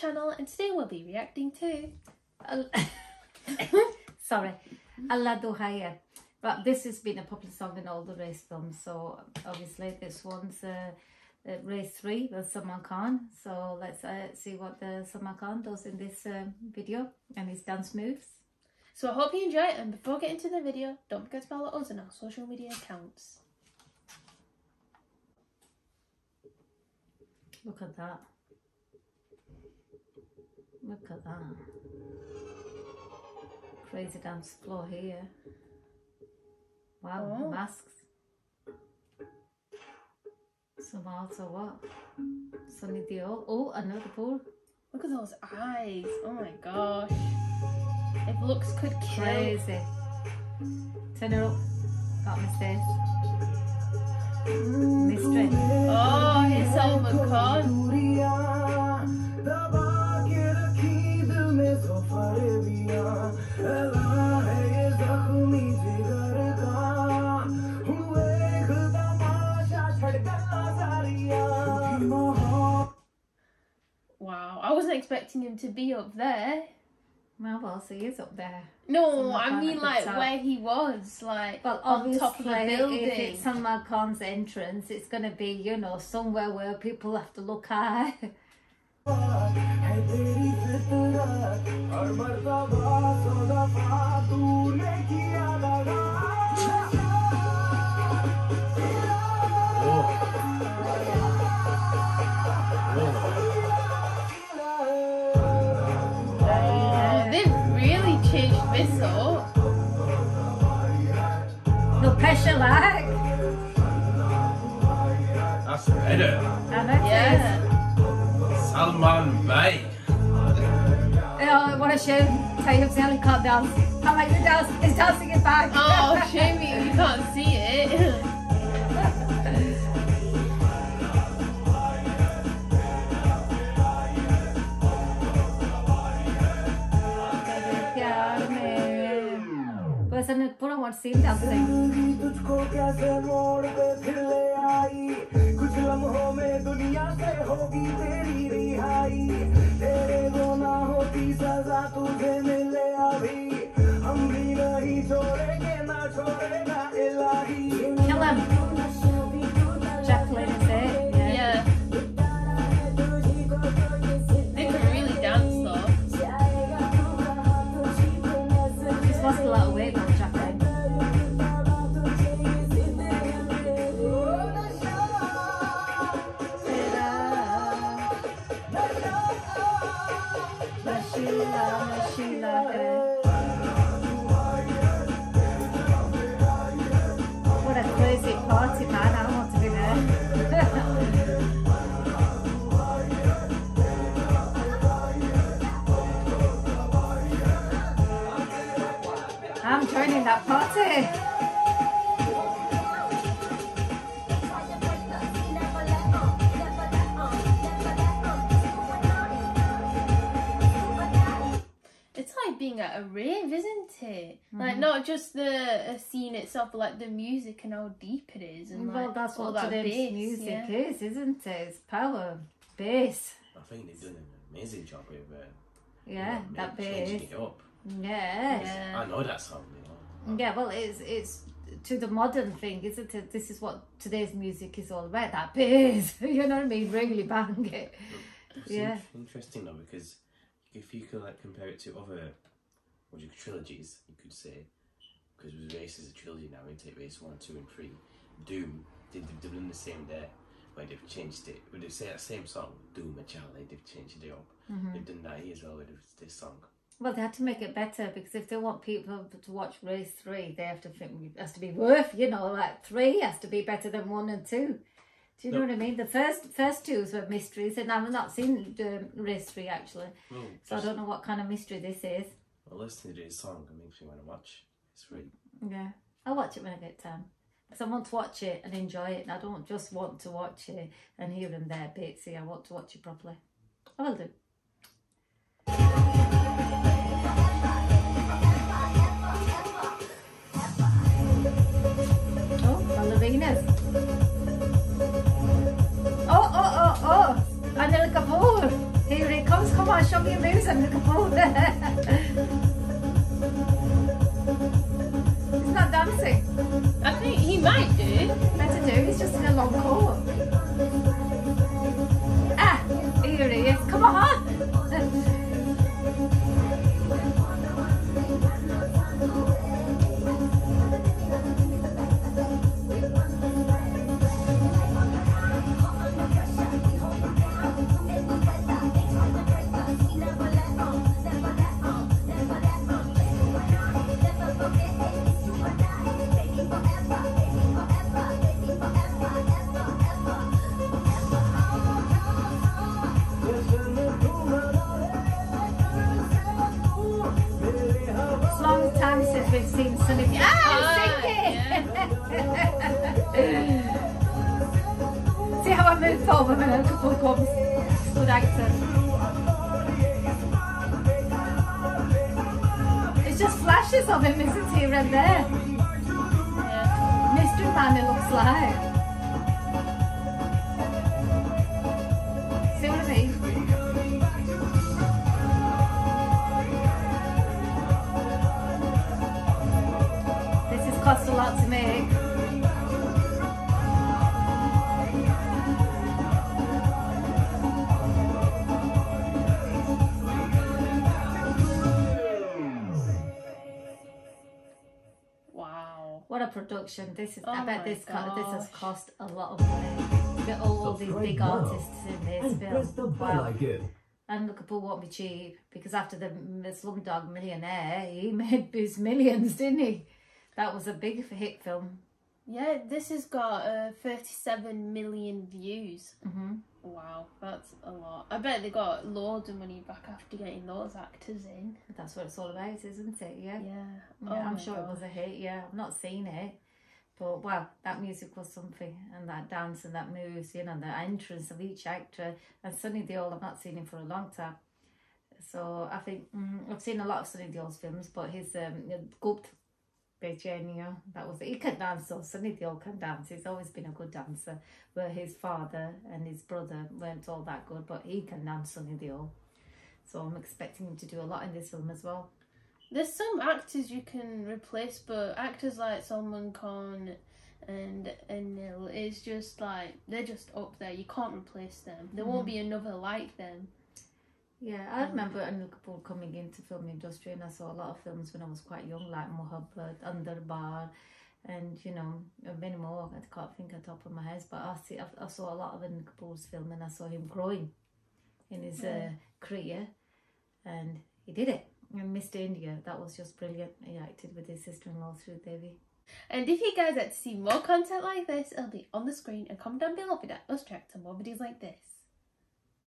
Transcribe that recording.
channel and today we'll be reacting to Sorry, Allah Duhai Hai. But this has been a popular song in all the race films. So obviously this one's uh, uh, race three with Salman Khan. So let's uh, see what the Salman Khan does in this um, video and his dance moves. So I hope you enjoy it and before getting to the video, don't forget to follow us on our social media accounts. Look at that. Look at that. Crazy dance floor here. Wow, Oh. masks. Some also what? Sunny Deol. Oh, another pool. Look at those eyes. Oh my gosh. If looks could kill. Crazy. Turn it up. Got mistakes. Mm. Mystery. Oh, he's Salman Khan. Wasn't expecting him to be up there. Well, well, so he is up there. No, Salman I mean like top. where he was, like Well, on obviously, top of the building. if it's Salman Khan's entrance, it's going to be, you know, somewhere where people have to look high. changed this up. No pressure, like. That's better. And that's Yeah. Salman Bhai. Oh, what a shame. Tayyib Sally can't dance. I like the dance. He's dancing it back. Oh, shame you, you can't see it. person पूरा लौड़ ले आई? कुछ लम्हों में दुनिया से होगी तेरी रिहाई। तेरे दो ना होती सजा तुझे Sheila, Sheila, What a crazy party, man. I want to be there. I'm joining that party. At a rave, isn't it? Like Mm-hmm. not just the uh, scene itself, but like the music and how deep it is, and well, like that's all what that today's bass, music yeah. is, isn't it? It's power, bass. I think they've done an amazing job with uh, Yeah, you know, that changing bass. it up. Yeah. Yeah. I know that song, you know. Yeah, well, it's it's to the modern thing, isn't it? This is what today's music is all about. That bass, you know what I mean? Really bang it. It's Yeah. in- interesting though because if you could like compare it to other you trilogies, you could say because with Race is a trilogy now. We take Race one, two, and three. Dhoom, they, they've done the same there, where they've changed it. When they say that same song, Dhoom Machale, they've changed it up. Mm-hmm. They've done that here as well with this song. Well, they had to make it better because if they want people to watch race three, they have to think it has to be worth, you know, like three has to be better than one and two. Do you know what I mean? The first first two were mysteries, and I've not seen um, race three actually, so I don't know what kind of mystery this is. Well, listening to his song, it makes me want to watch. It's free. Yeah, I'll watch it when I get time. Because I want to watch it and enjoy it, and I don't just want to watch it and here and there bits. See, I want to watch it properly. I will do. Oh. Oh, oh, oh, oh. Anil Kapoor. Here he comes. Come on, show me your moves and look I think he might It's just flashes of him, isn't he, right there? Yeah. Mystery Man, it looks like. Production! This is. Oh I bet this co- this has cost a lot of money. Get all, all these big now artists in this and film. press the bell Wow. icon. And Liverpool won't be cheap because after the M- Slumdog Millionaire, he made his millions, didn't he? That was a big hit film. Yeah, this has got uh, 37 million views. hmm Wow, that's a lot. I bet they got loads of money back after getting those actors in. That's what it's all about, isn't it? Yeah. Yeah. Yeah, Oh I'm sure it was a hit. Yeah, I've not seen it, but wow, that music was something, and that dance and that moves, you know, the entrance of each actor. And Sunny Deol, I've not seen him for a long time, so I think mm, I've seen a lot of Sunny Deol's films, but his um, Gupt Bejania, that was it. He can dance, so Sunny Deol can dance. He's always been a good dancer, where his father and his brother weren't all that good, but he can dance, Sunny Deol. So I'm expecting him to do a lot in this film as well. There's some actors you can replace, but actors like Salman Khan and Anil is just like they're just up there. You can't replace them. There won't mm-hmm. be another like them. Yeah, I um, remember Anil Kapoor coming into film industry and I saw a lot of films when I was quite young, like Mohabbat, Andar Baahar, and you know, uh, many more. I can't think on top of my head, but I see, I, I saw a lot of Anil Kapoor's film and I saw him growing in his uh, mm. career, and he did it. And Mr. India, that was just brilliant. He acted with his sister-in-law Sridevi. And if you guys like to see more content like this, it'll be on the screen and comment down below if you'd like us to react to more videos like this.